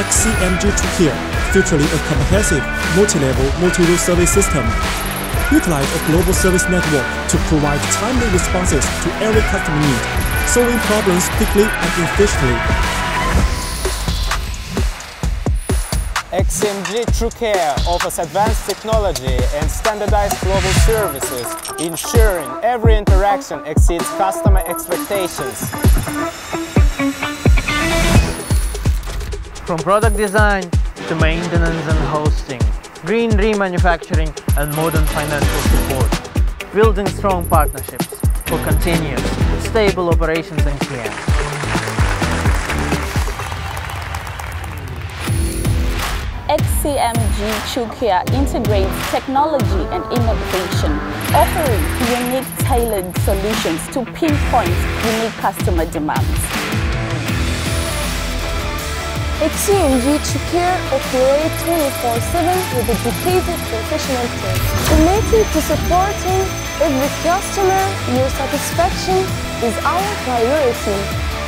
XCMG TrueCare, featuring a comprehensive, multi-level, multi-route service system. Utilize a global service network to provide timely responses to every customer need, solving problems quickly and efficiently. XCMG TrueCare offers advanced technology and standardized global services, ensuring every interaction exceeds customer expectations. From product design to maintenance and hosting, green remanufacturing and modern financial support, building strong partnerships for continuous, stable operations and care. XCMG TrueCare integrates technology and innovation, offering unique tailored solutions to pinpoint unique customer demands. XCMG TrueCare operates 24-7 with a dedicated professional team. Committed to supporting every customer, your satisfaction is our priority.